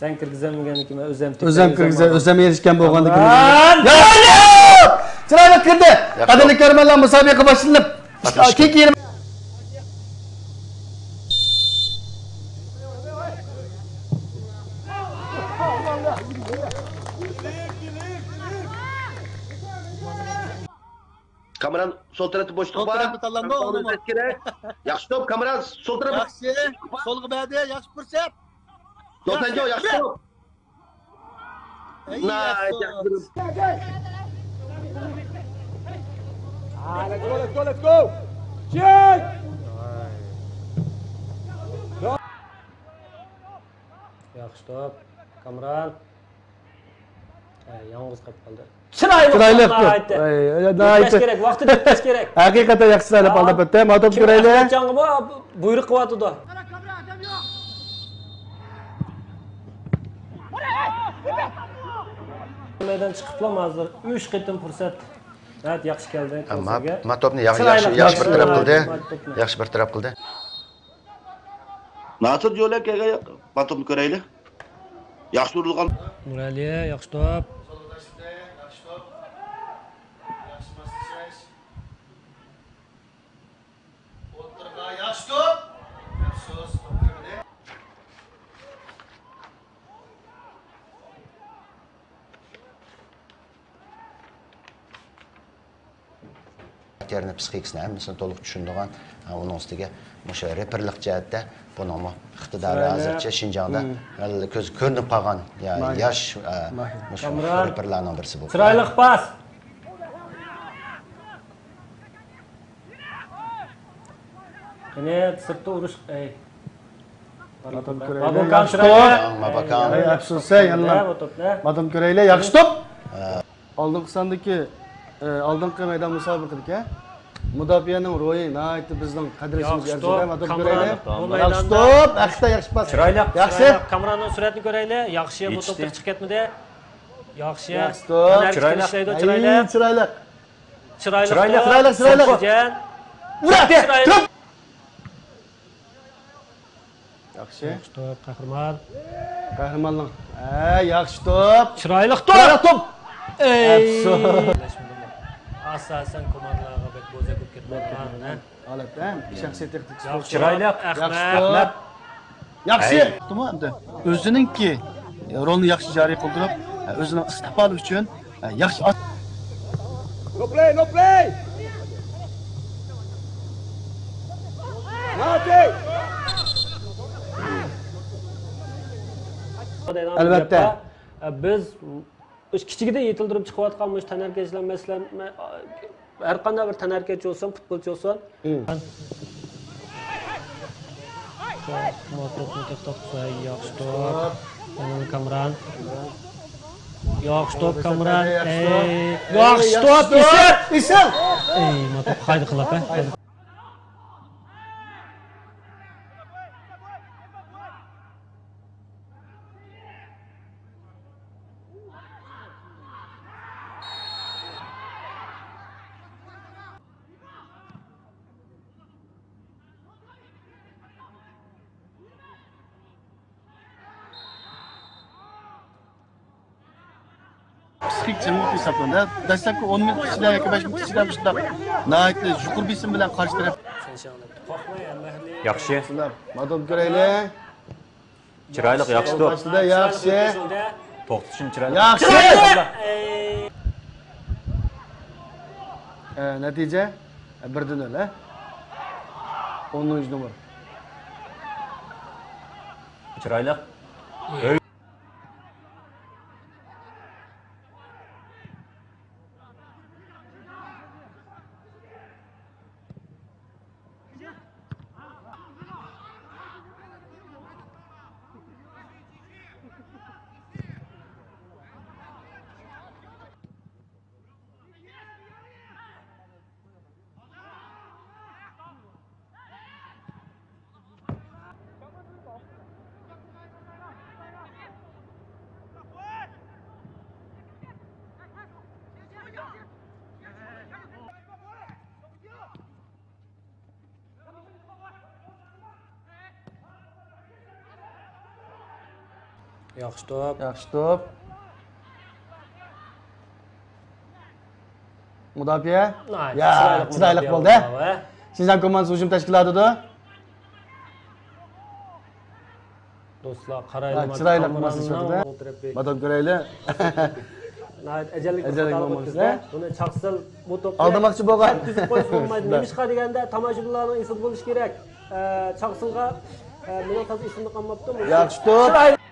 Sen kirgizolmaganligini o'zim o'zim kirgizib o'zim erishgan bo'lganligini Qamron! chiroyli kirdi qadrli ko'rmanlar musobaqa boshlanib keyingi yil Kameran sol tarafta boşluk Sol var. tarafı tallandı, Kameranı oldu mu? ses gerek. Yaxşı top kameran sol tarafı. Yaxshi, so'lg'i berdi, Dotenco yaxşı. Na, yaxşı. Ah, let's go, let's go, let's go. Check. Yaxşı top. Kamran. Yalnız. Çıraylı. Çıraylı. Керек, уақыты кетпес керек. Ақиқатта сайлап Maydon chiqiblar hozir 3 qitim fursat. Evet, yaxshi keldi. Matopni yaxshi yaxshi bir taraf qildi. Matopni. Yaxshi bir taraf qildi. Nasıl yo'lak kega batopni ko'raylik. Yaxshi urilgan. Nuraliya, yaxshi top. Terini psixikasini hammasini to'liq tushundigan, uning ustiga o'sha reperlik jihatda bunimi iqtidori hozircha Shinjongda ko'z ko'rinib qolgan yosh reperlarning birisi bu. Chiroyli pas. Qani sirtda urish. Ey. Chiroyli. top. Mabakan. Afsusa yana Bu topni. motor ko'raylik yaxshi top oldingi sondagi e, oldingi maydon musobaqadagi mudofaaning ro'yi nihoyatda bizning qadrishimizga Yaxshi arziydi top. motor Kamron. ko'raylik Bu yaxshi maydonda- top haqiqatdan yaxshi pas Chiroyli. yaxshi Kamronning suratini ko'raylik. Yaxshi bu Yetishdi. to'pda chiqib ketmadi. Yaxshi. Yaxshi top. Chiroyli. Chiroyli. ishlaydi, Ay, chiroyli. chiroyli Chiroyli. Chiroyli, top. Chiroyli. top Yaxshi top, qahramon. Asosan komandalarga bek bo'za ko'p ketmoqda. holatda shaxsiy texnik sportchi Chiroyli. top yaxshi Tamam, endi o'ziningki e, rolni yaxshi joriy qildirib e, o'zining istiqboli uchun e, yaxshi No play, no play. Albatta. biz o'sha kichigida yetildirib chiqayotgan shu tanarkachilar masalan har qanday bir tanarkachi bo'lsin futbolchi bo'lsin yaxshi top kamran yaxshi top kamran yaxshi top ey motor qaydi qilib psixik chimlik hisoblanadi dastlabki o'n minut ichida yoki besh minut ichida shundoq nihoyatda yuqur besim bilan qarshi taraf. Yaxshi. ular madom ko'raylik Chiroyli, yaxshi top. boshida yaxshi To'xtatishim chiroyli. yaxshi E, natija e, birda nol o'ninchi nomer Chiroyli. yaxshi to'p. Yaxshi to'p. Mudafiə? ya chiroyli bo'ldi sinzan komandasi hujum tashkilotida. Do'stlar qaraylik chiroyli maslahatda batam ko'raylik ajalik buni chaqsal bu to'pni aldamoqchi bo'lgan. Bo'lmaydi. Nima deganda tomoshabinlarni esida bo'lishi kerak. Chaqsilga nima qilsa esimda qolmabdi. Yaxshi to'p.